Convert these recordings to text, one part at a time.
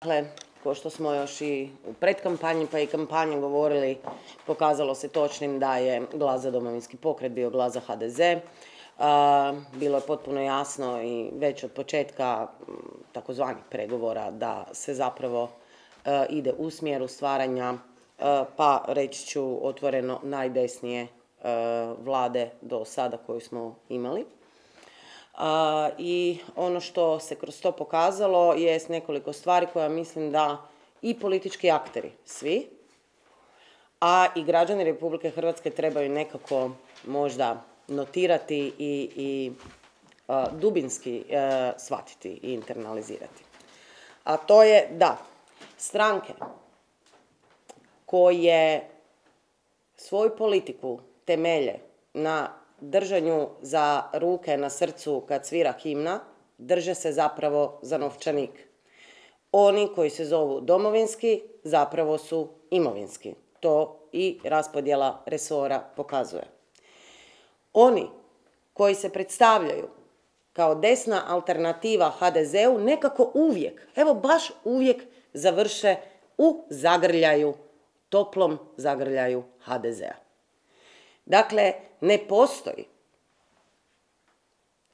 Dakle, ko što smo još i u predkampanji pa i kampanji govorili, pokazalo se točnim da je glas za Domovinski pokret bio glas za HDZ. Bilo je potpuno jasno i već od početka takozvanih pregovora da se zapravo ide u smjeru stvaranja pa reći ću otvoreno najdesnije vlade do sada koju smo imali. I ono što se kroz to pokazalo jest nekoliko stvari koja mislim da i politički akteri svi, a i građani Republike Hrvatske trebaju nekako možda notirati i, i dubinski shvatiti i internalizirati. A to je da stranke koje svoju politiku temelje na držanju za ruke na srcu kad svira himna drže se zapravo za novčanik. Oni koji se zovu domovinski zapravo su imovinski. To i raspodjela resora pokazuje. Oni koji se predstavljaju kao desna alternativa HDZ-u nekako uvijek, evo baš uvijek završe u zagrljaju, toplom zagrljaju HDZ-a. Dakle, ne postoji.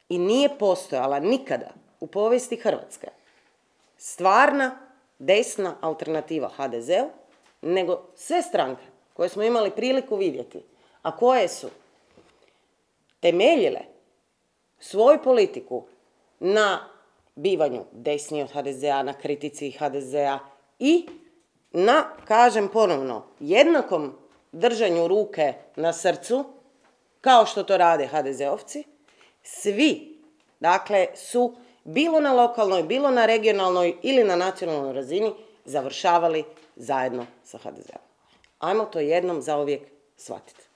I nije postojala nikada u povijesti Hrvatske stvarna desna alternativa HDZ-u nego sve stranke koje smo imali priliku vidjeti, a koje su temeljile svoju politiku na bivanju desni od HDZ-a, na kritici HDZ-a i na kažem ponovno jednakom držanju ruke na srcu kao što to rade HDZ-ovci, svi dakle su bilo na lokalnoj, bilo na regionalnoj ili na nacionalnoj razini završavali zajedno sa HDZ-om. Ajmo to jednom zauvijek shvatiti.